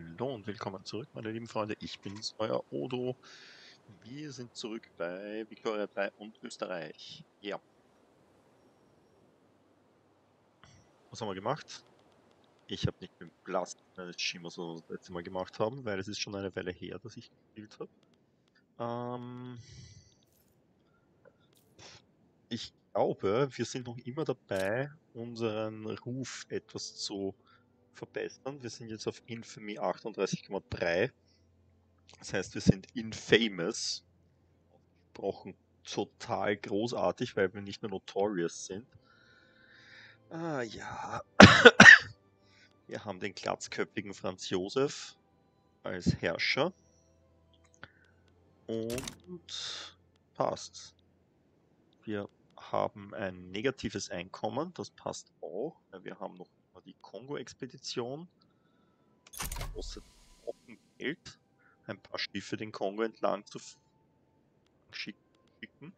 Hallo und willkommen zurück, meine lieben Freunde. Ich bin's, euer Odo. Wir sind zurück bei Victoria 3 und Österreich. Ja. Was haben wir gemacht? Ich habe nicht den Blast eines Schimmers so das letzte Mal gemacht haben, weil es ist schon eine Weile her, dass ich gespielt habe. Ähm ich glaube, wir sind noch immer dabei, unseren Ruf etwas zu verbessern. Wir sind jetzt auf Infamy 38,3. Das heißt, wir sind infamous. Brauchen total großartig, weil wir nicht mehr notorious sind. Ah ja. Wir haben den glatzköpfigen Franz Josef als Herrscher. Und passt. Wir haben ein negatives Einkommen, das passt auch. Wir haben noch die Kongo-Expedition. Kostet Brocken Geld, ein paar Schiffe den Kongo entlang zu schicken.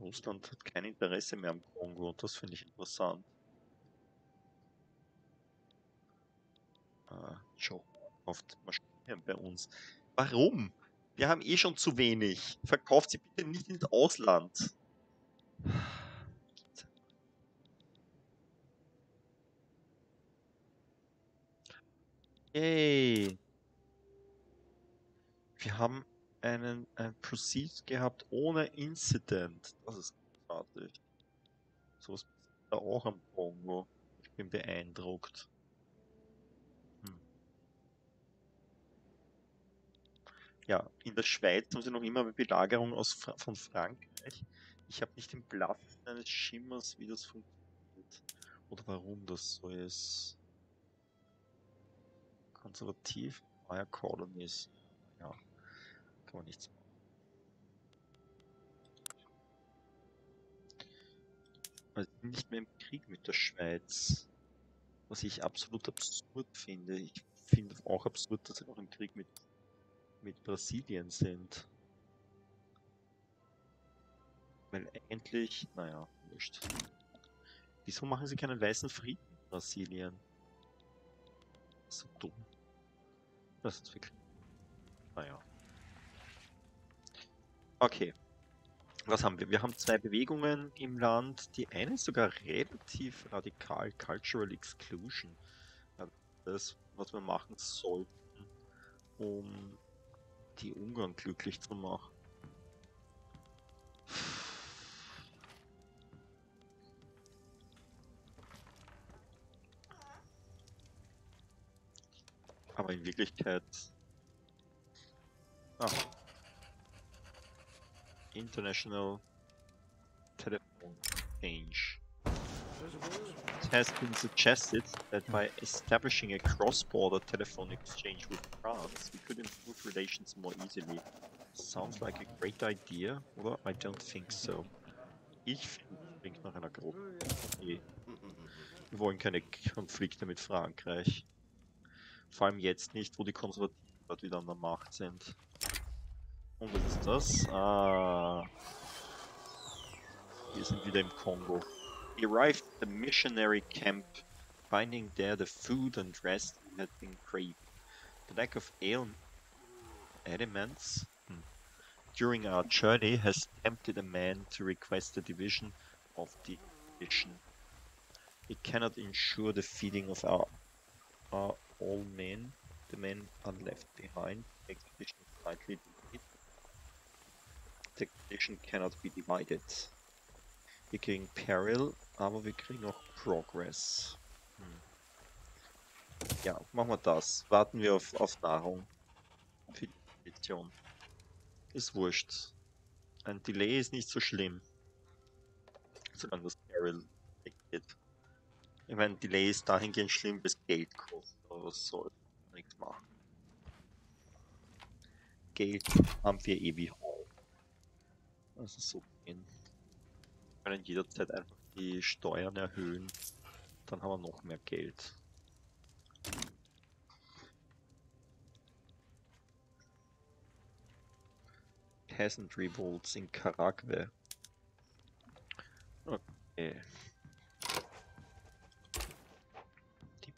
Russland hat kein Interesse mehr am Kongo und das finde ich interessant. Ah, Joe auf Maschinen bei uns. Warum? Wir haben eh schon zu wenig. Verkauft sie bitte nicht ins Ausland. Yay. Wir haben einen, ein Proceed gehabt ohne Incident. Das ist großartig. So was da auch am Bongo. Ich bin beeindruckt. Ja, in der Schweiz haben sie noch immer eine Belagerung aus, von Frankreich. Ich habe nicht den Blatt eines Schimmers, wie das funktioniert. Oder warum das so ist. Konservativ, Fire Colonies. Ja, kann man nichts machen. Also nicht mehr im Krieg mit der Schweiz. Was ich absolut absurd finde. Ich finde auch absurd, dass sie noch im Krieg mit mit Brasilien sind. Weil eigentlich, naja, wurscht. Wieso machen sie keinen weißen Frieden in Brasilien? So dumm. Das ist wirklich. Naja. Okay. Was haben wir? Wir haben zwei Bewegungen im Land. Die eine ist sogar relativ radikal. Cultural Exclusion. Das, was wir machen sollten, um die Ungarn glücklich zu machen. Aber in Wirklichkeit... Ah. International Telephone Exchange. It has been suggested that by establishing a cross-border telephone exchange with France, we could improve relations more easily. Sounds like a great idea, oder? I don't think so. Ich klingt nach einer großen Idee. Wir wollen keine Konflikte mit Frankreich. Vor allem jetzt nicht, wo die Konservativen dort wieder an der Macht sind. Und was ist das? Ah. Wir sind wieder im Kongo. He arrived at the missionary camp, finding there the food and rest he had been craving. The lack of ale elements hmm, during our journey has tempted a man to request the division of the mission. He cannot ensure the feeding of our, our all men. The men are left behind. The expedition slightly delayed. The expedition cannot be divided. Wir kriegen Peril, aber wir kriegen auch Progress. Hm. Ja, machen wir das. Warten wir auf, auf Nahrung. Mission. Ist wurscht. Ein Delay ist nicht so schlimm. Solange das Peril geht. Ich meine, Delay ist dahingehend schlimm, bis Geld kostet. Aber was soll nichts machen. Geld haben wir ewig. Also so gehen können jederzeit einfach die Steuern erhöhen. Dann haben wir noch mehr Geld. Peasant Revolts in Karagwe. Okay.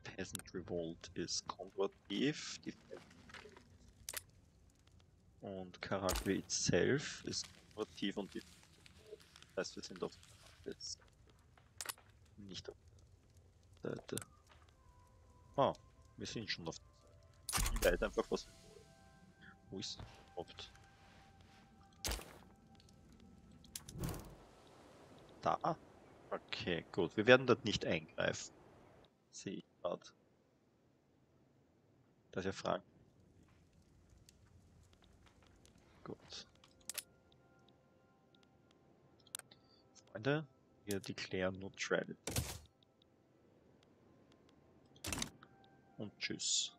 Peasant Revolt ist konservativ. Und Karagwe itself ist konservativ und die heißt, wir sind auf jetzt nicht auf der Seite. Ah, wir sind schon auf der Seite. Weiß einfach was. Wo ist überhaupt? Da? Okay, gut. Wir werden dort nicht eingreifen. Sehe ich gerade. Das ist ja Fragen. Gut. Freunde, wir declare neutrality. Und tschüss.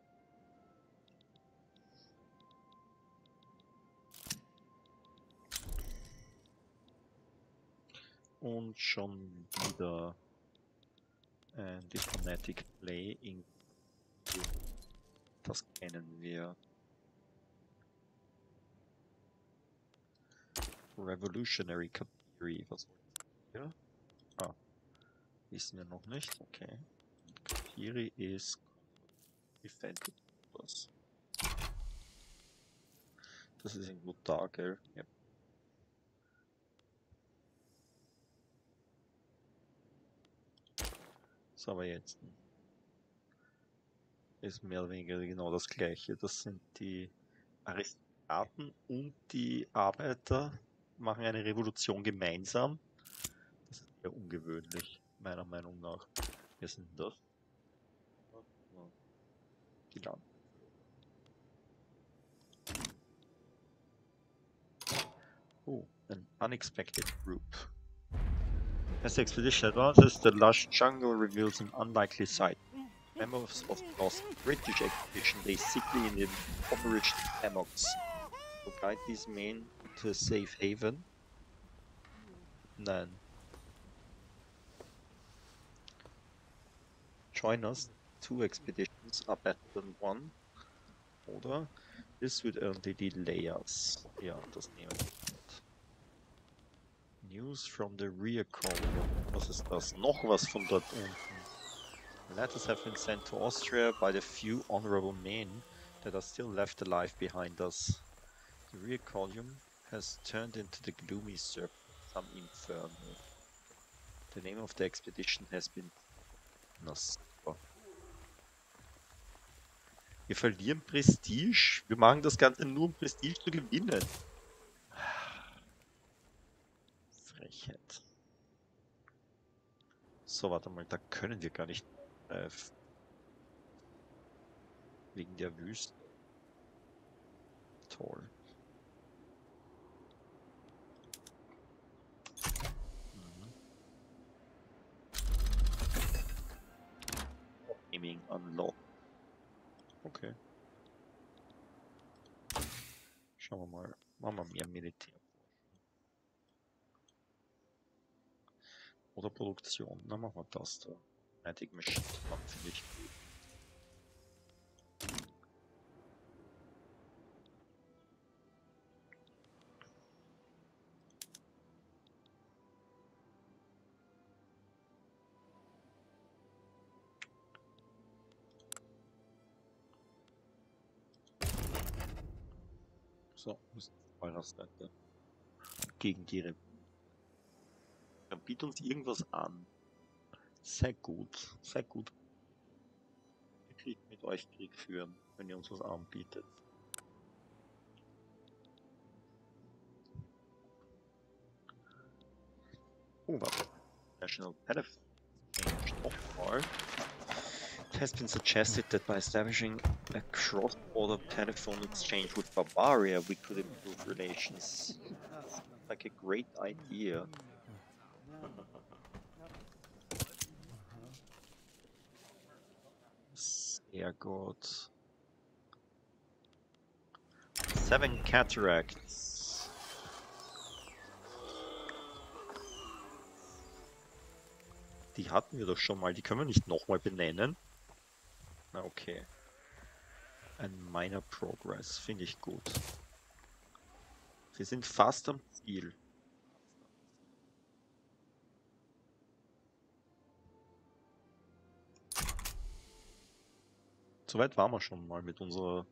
Und schon wieder ein Diplomatic Play in das kennen wir. Revolutionary Kapiri, was hier? Ah, wissen wir noch nicht, okay. Kapiri ist Defended. Was? Das ist irgendwo da, gell? Ja. So, aber jetzt ist mehr oder weniger genau das gleiche. Das sind die Aristokraten und die Arbeiter machen eine Revolution gemeinsam. Eher ungewöhnlich, meiner Meinung nach. Wer sind das? Die Land. Oh, an unexpected group. As the expedition advances, the lush jungle reveals an unlikely sight. Members of the lost British expedition lay sickly in the impoverished hammocks. To guide these men to a safe haven. Nein. Join us. Two expeditions are better than one. Oder? This would only delay us. Ja, das nehmen wir. News from the rear column. Was ist das? Noch was von dort unten. Letters have been sent to Austria by the few honorable men that are still left alive behind us. The rear column has turned into the gloomy serpent, some inferno. The name of the expedition has been... Super. Wir verlieren Prestige. Wir machen das Ganze nur um Prestige zu gewinnen. Frechheit. So, warte mal, da können wir gar nicht äh, wegen der Wüste. Toll. Okay. Schauen wir mal. Machen wir mehr Militär. Oder Produktion. Dann machen wir das da. Magic Machine finde ich gut. Müssen wir eurer Seite gegen die Rebellen. Dann biet uns irgendwas an. Sei gut, sei gut. Wir kriegen mit euch Krieg führen, wenn ihr uns was anbietet. Oh, warte. National Benefit nochmal. Has been suggested that by establishing a cross-border telephone exchange with Bavaria, we could improve relations. Like a great idea. Sehr gut. Seven Cataracts. Die hatten wir doch schon mal, die können wir nicht nochmal benennen. Na okay. Ein Minor Progress, finde ich gut. Wir sind fast am Ziel. Soweit waren wir schon mal mit unserer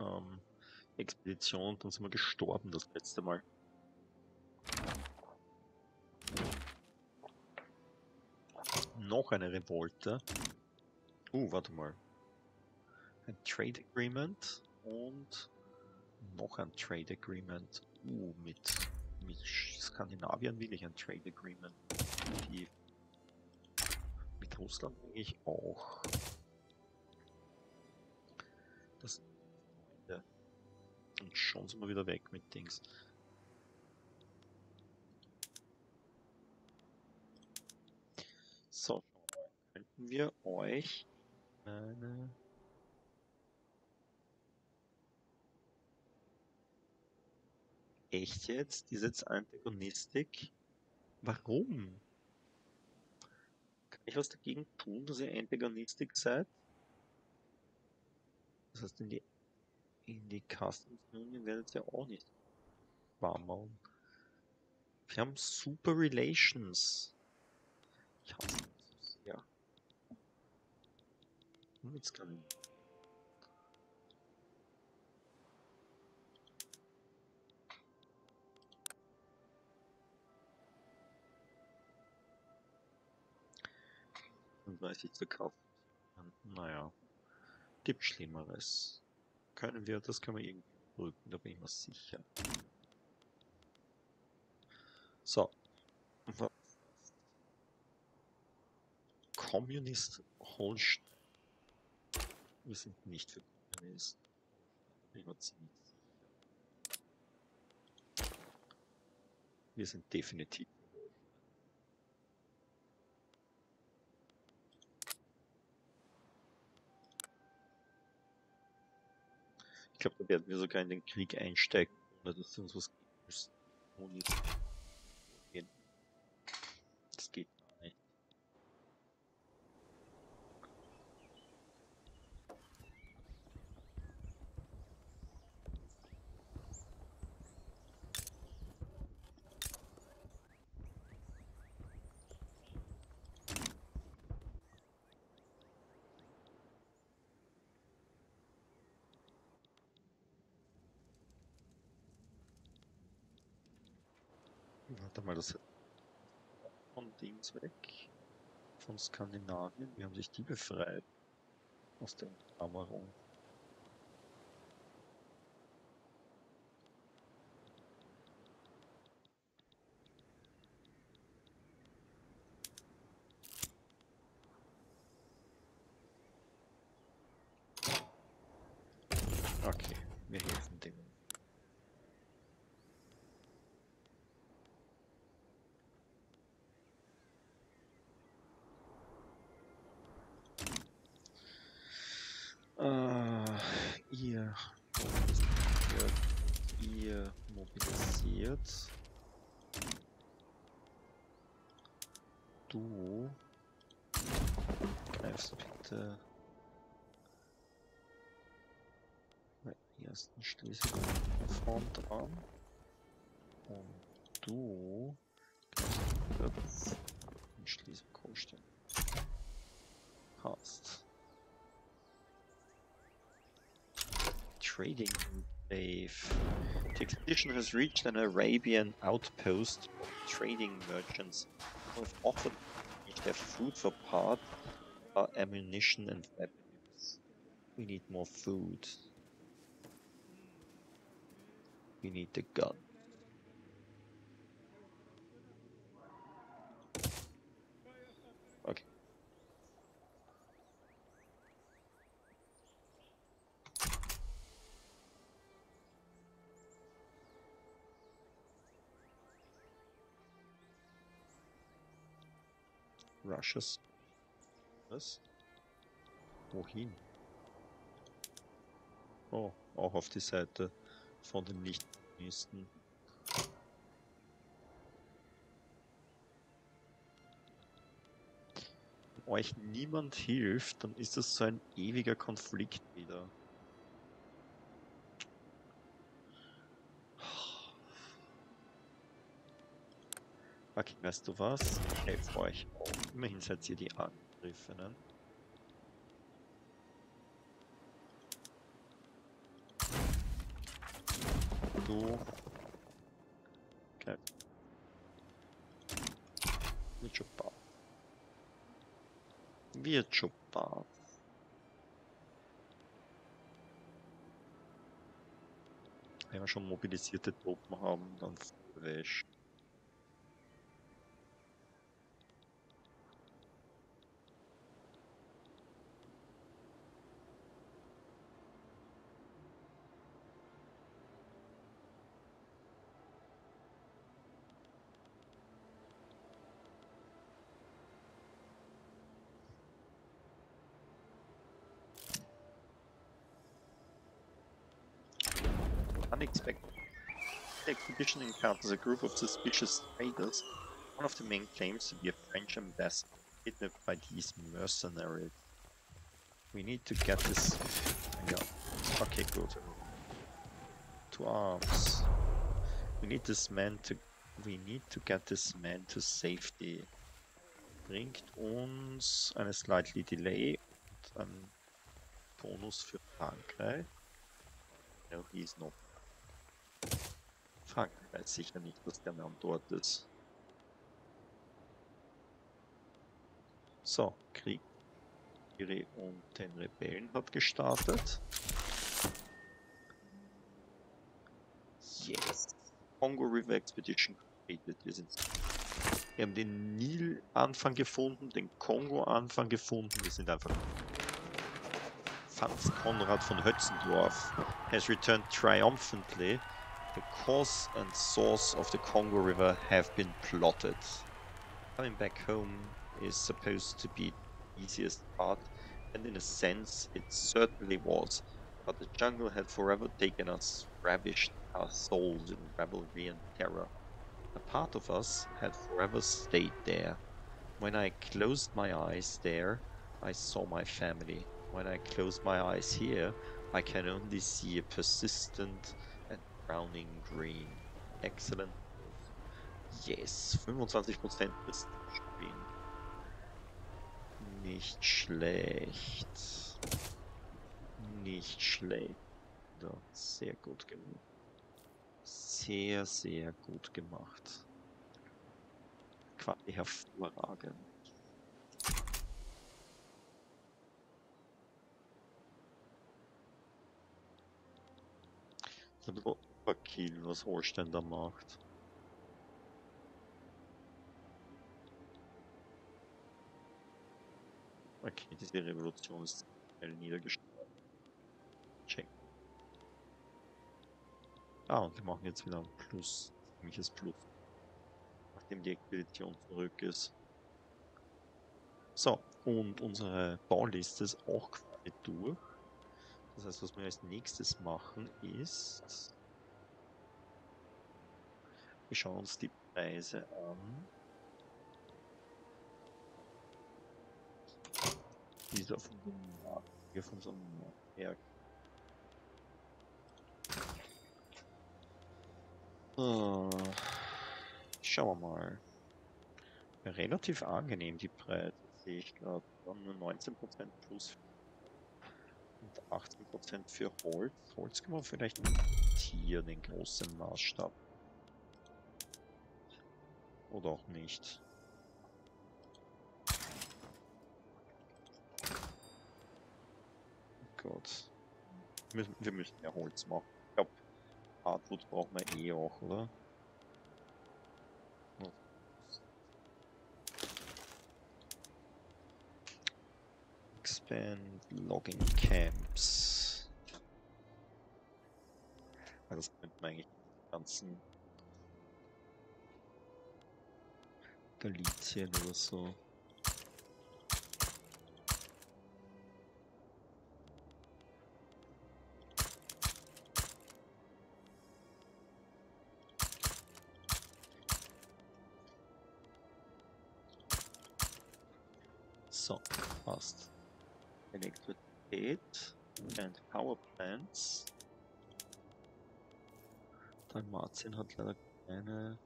ähm, Expedition. Dann sind wir gestorben das letzte Mal. Noch eine Revolte. Uh, warte mal. Ein Trade Agreement und noch ein Trade Agreement. Uh, mit, mit Skandinavien will ich ein Trade Agreement. Die, mit Russland eigentlich auch. Das. Und schon sind wir wieder weg mit Dings. So, könnten wir euch eine Echt jetzt? Die ist jetzt Antagonistik? Warum? Kann ich was dagegen tun, dass ihr Antagonistik seid? Das heißt, in die, in die Customs Union werdet ihr auch nicht warm Wir haben super Relations. Ich hasse das so sehr. Hm, jetzt kann ich ich verkaufen. Naja, gibt Schlimmeres. Können wir, das können wir irgendwie drücken, da bin ich mir sicher. So. Kommunist Holstein. Wir sind nicht für sicher. Wir sind definitiv Ich glaube, da werden wir sogar in den Krieg einsteigen, ohne dass sie uns was geben müssen. Das geht nicht. Warte mal, das Dings weg. Von Skandinavien. Wie haben sich die befreit? Aus der Umarmung. Okay, wir helfen dem. Äh, ihr mobilisiert, ihr mobilisiert. Du greifst bitte bei ersten Schleswig Front an. Und du greifst in Schleswig-Holstein. Trading wave. The expedition has reached an Arabian outpost. Of trading merchants who have offered their food for part, uh, ammunition and weapons. We need more food. We need the gun. Rushes. Was? Wohin? Oh, auch auf die Seite von den Nicht-Kommunisten. Wenn euch niemand hilft, dann ist das so ein ewiger Konflikt wieder. Okay, weißt du was? Ich freue mich auch. Immerhin seid ihr die Angriffenen. Du. Okay. Wird schon bald. Wird schon bald. Wenn wir schon mobilisierte Truppen haben, dann wäsch. Unexpected. Expedition encounters a group of suspicious traders. One of the men claims to be a French ambassador kidnapped by these mercenaries. We need to get this. Okay, good. To arms. We need this man to. We need to get this man to safety. Bringt uns eine slightly delay und um, einen Bonus für Frankreich. No, he's not. Frankreich weiß sicher nicht, dass der Mann dort ist. So, Krieg. Iri und den Rebellen hat gestartet. Yes. Congo River Expedition completed. Wir, sind wir haben den Nil-Anfang gefunden, den Kongo-Anfang gefunden. Wir sind einfach Franz Konrad von Hötzendorf has returned triumphantly. The course and source of the Congo River have been plotted. Coming back home is supposed to be the easiest part, and in a sense it certainly was. But the jungle had forever taken us, ravished our souls in revelry and terror. A part of us had forever stayed there. When I closed my eyes there, I saw my family. When I close my eyes here, I can only see a persistent browning green. Excellent. Yes, 25% ist Green. Nicht schlecht. Nicht schlecht. Ja, sehr gut gemacht. Sehr, sehr gut gemacht. Quasi hervorragend. Ein bisschen Overkill, was Holstein da macht. Okay, diese Revolution ist niedergeschlagen. Check. Ah, und wir machen jetzt wieder ein Plus. Ziemliches Plus. Nachdem die Expedition zurück ist. So, und unsere Bauliste ist auch quasi durch. Das heißt, was wir als nächstes machen ist, wir schauen uns die Preise an. Dieser von dem Markt, hier von so einem Berg. Ah, schauen wir mal. Relativ angenehm die Preise, sehe ich gerade. Nur 19% plus und 18% für Holz. Holz kann man vielleicht hier den großen Maßstab. Oder auch nicht. Gott. Wir müssen, wir müssen ja Holz machen. Ich glaube, Hardwood brauchen wir eh auch, oder? Expand Logging Camps. Also das könnte man eigentlich die ganzen Galizien oder so. So, passt. Elektrizität and Power Plants. Dalmatien hat leider keine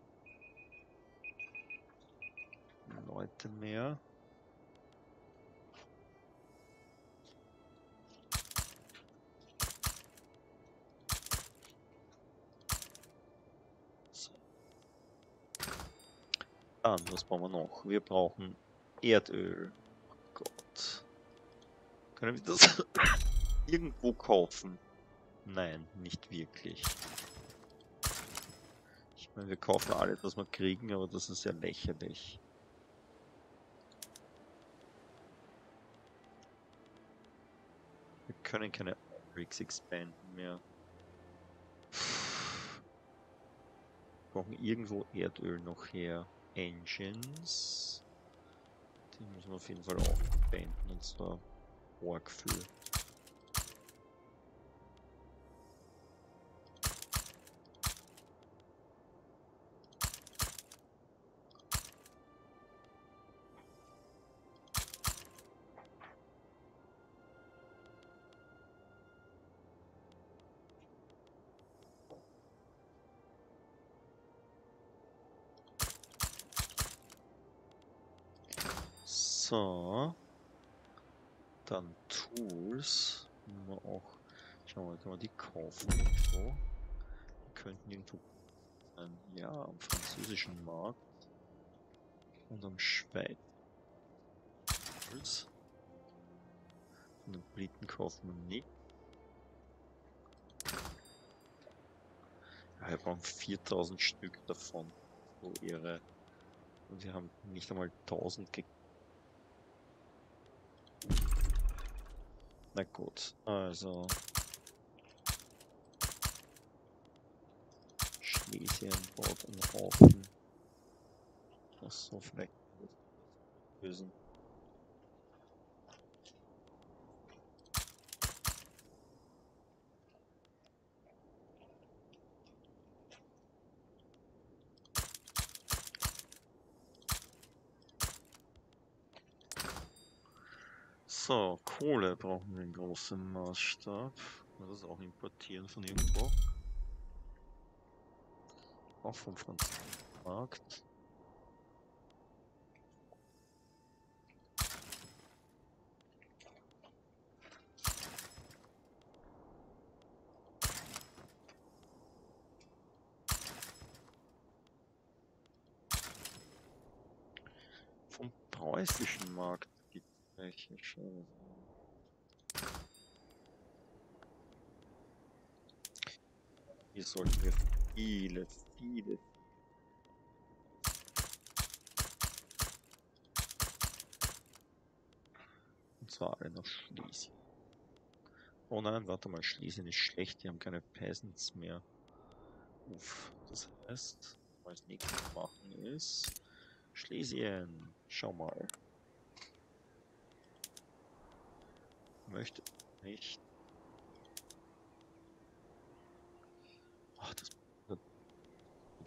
heute mehr. So. Dann, was brauchen wir noch? Wir brauchen Erdöl. Oh Gott. Können wir das irgendwo kaufen? Nein, nicht wirklich. Ich meine, wir kaufen alles, was wir kriegen, aber das ist ja lächerlich. Können keine Rigs expanden mehr. Wir brauchen irgendwo Erdöl noch her. Engines. Die müssen wir auf jeden Fall auch beenden, und zwar arg viel. So. Dann Tools. Wir auch. Schauen wir mal, können wir die kaufen irgendwo? Die könnten irgendwo sein. Ja, am französischen Markt. Und am Schweiz. Tools. Von den Briten kaufen wir nicht. Ja, wir brauchen 4000 Stück davon. So ihre. Und wir haben nicht einmal 1000 gekauft. Na gut, also. Schlesien baut einen Haufen. Das so vielleicht lösen. So, Kohle brauchen wir in großem Maßstab. Das auch importieren von irgendwo. Auch vom französischen Markt. Vom preußischen Markt welche schon. Hier sollten wir viele, viele. Und zwar alle nach Schlesien. Oh nein, warte mal, Schlesien ist schlecht, die haben keine Peasants mehr. Uff, das heißt, was nächstes machen ist. Schlesien, schau mal. Möchte nicht. Ach, das wird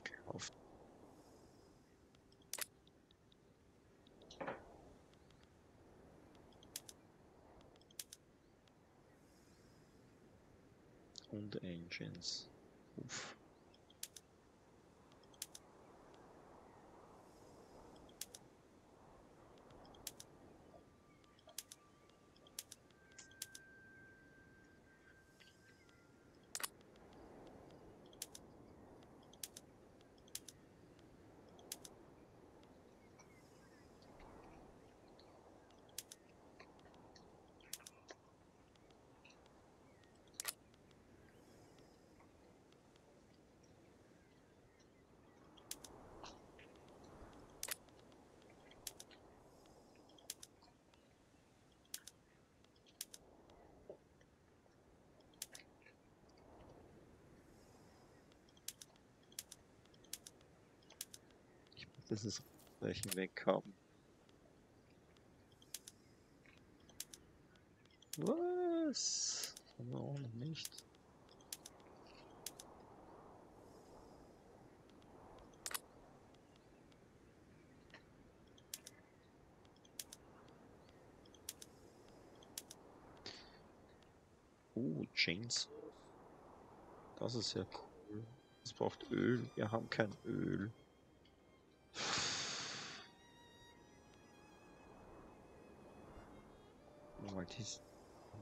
gekauft. Und Engines. Uff. Muss dieses Zeichen weg haben. Was? Haben wir auch noch nicht. Uh, Chains. Das ist ja cool. Es braucht Öl. Wir haben kein Öl. Mal dies.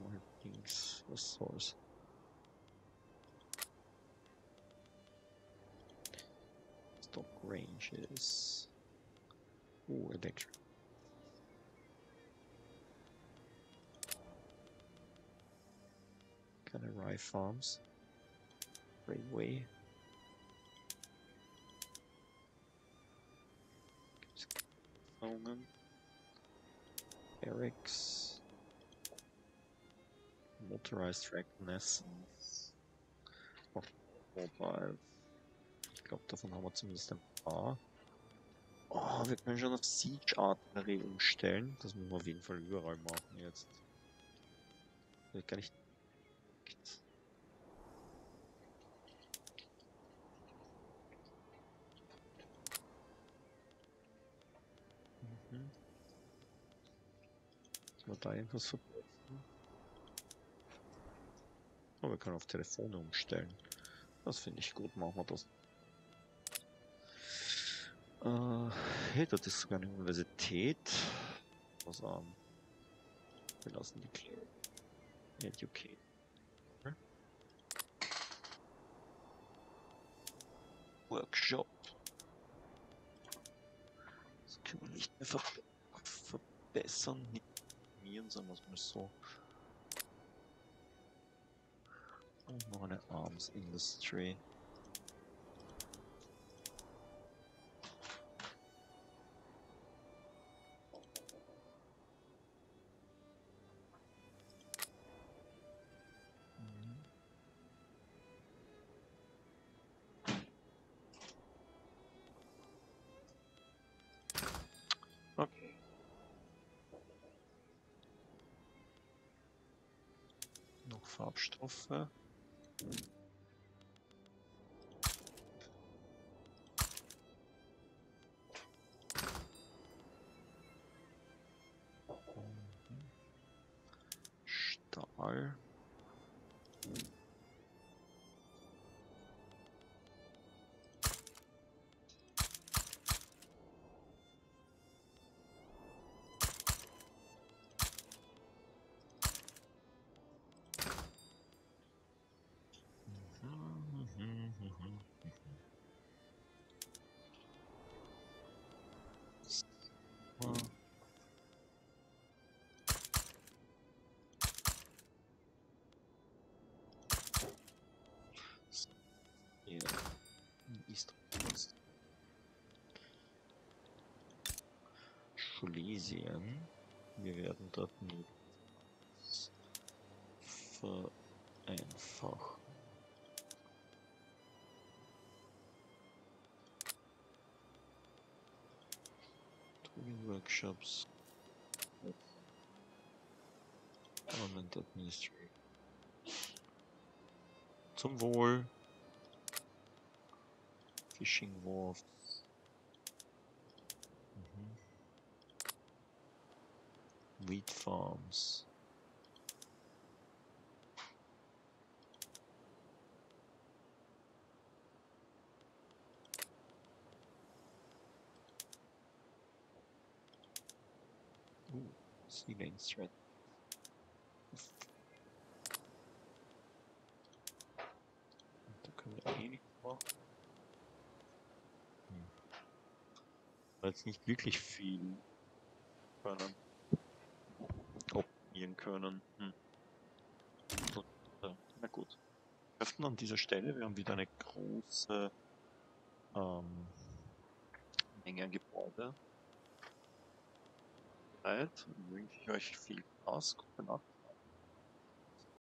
Mal Dings. Was soll's? Stop ranges. Oh, Electric. Keine Rye Farms. Railway. Gibt's Erfahrungen? Motorized Reconnaissance. Oh, Mobile. Ich glaube, davon haben wir zumindest ein paar. Oh, wir können schon auf Siege Artillerie umstellen. Das müssen wir auf jeden Fall überall machen jetzt. Nicht. Mhm. Sollen wir da irgendwas verbessern? Oh, wir können auf Telefone umstellen. Das finde ich gut, machen wir das. Äh, hey, das ist sogar eine Universität. Was an? Wir lassen die Klinge. Educate. Hm? Workshop. Das können wir nicht ver verbessern. Nicht optimieren, sagen wir es mal so. Noch eine Arms Industry. Farbstoffe. Thank you. Schlesien. Wir werden dort nichts vereinfachen. shops. Government administrator. Some war. Fishing wharf. Mhm. Wheat farms. Sea lane threat. Da können wir eh nichts machen. Hm. Weil jetzt nicht wirklich viel können. Optimieren können. Hm. Äh, Na gut. Wir öffnen an dieser Stelle. Wir haben wieder eine große ähm, Menge an Gebäude. Zeit. Dann wünsche ich euch viel Spaß. Gute Nacht.